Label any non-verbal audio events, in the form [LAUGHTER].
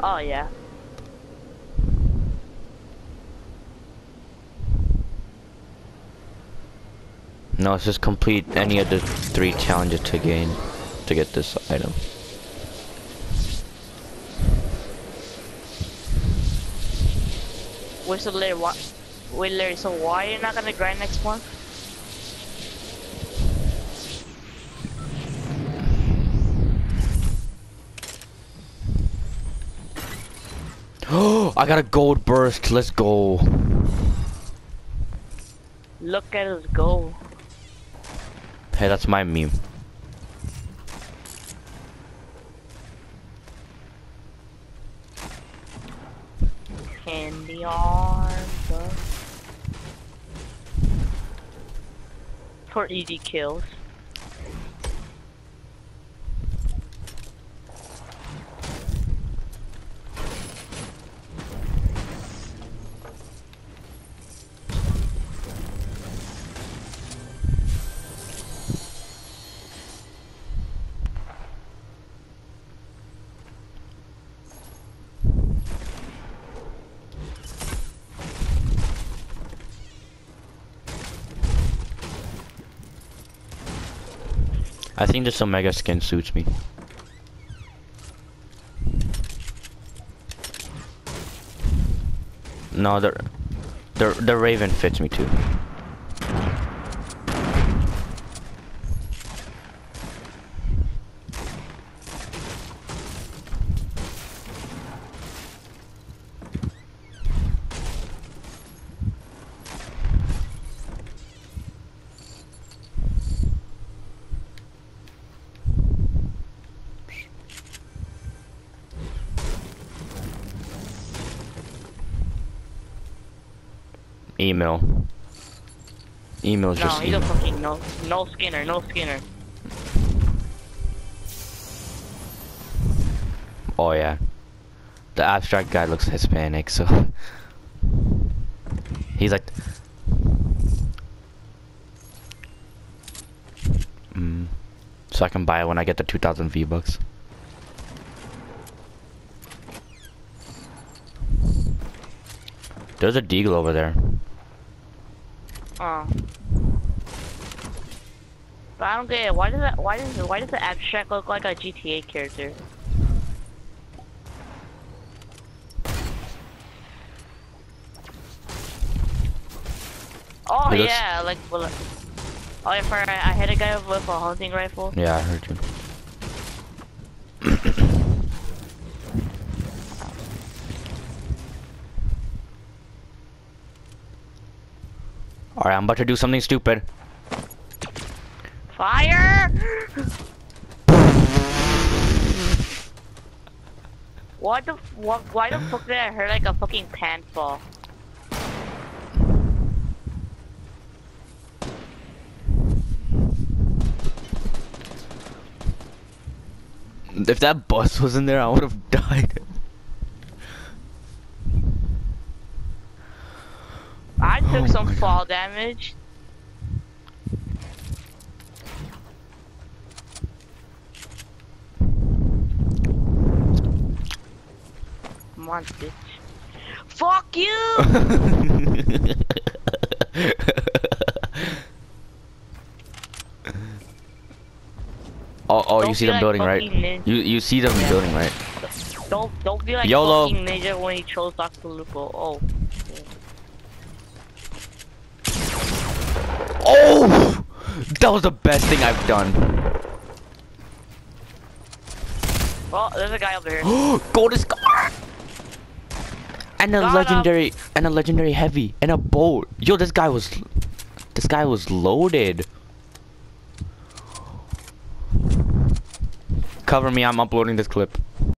Oh yeah. No, it's just complete any of the three challenges to gain to get this item. Wait, so Larry, what? Wait, Larry, so why you're you not gonna grind next month? Oh, [GASPS] I got a gold burst. Let's go. Look at us go. Hey, that's my meme. Candy arms. For easy kills. I think this Omega skin suits me. No, the the the Raven fits me too. Email. Email's No, just he's a fucking no, no skinner, no skinner. Oh yeah. The Abstrakt guy looks Hispanic, so he's like mm, so I can buy it when I get the 2000 V-bucks. There's a deagle over there. Oh. But I don't get it. Why does that? Why does why does the Abstrakt look like a GTA character? Oh yeah, like well, oh yeah, for I I hit a guy with a hunting rifle. Yeah, I heard you. [CLEARS THROAT] Alright, I'm about to do something stupid. Fire! what the what? Why the fuck did I hear like a fucking pants fall? If that bus was in there, I would have [LAUGHS] died. I took Oh some my God. fall damage. Come on, bitch. Fuck you! [LAUGHS] oh, oh, you Don't see be them like building, right? fucking nin- You you see them Yeah. building, right? Don't don't be like YOLO. fucking ninja when he chose Dr. Lupo. Oh. Oh! That was the best thing I've done. Well, there's a guy over here. [GASPS] Golden scar! And a Got legendary and a legendary heavy and a bolt. Yo, this guy was this guy was loaded. Cover me, I'm uploading this clip.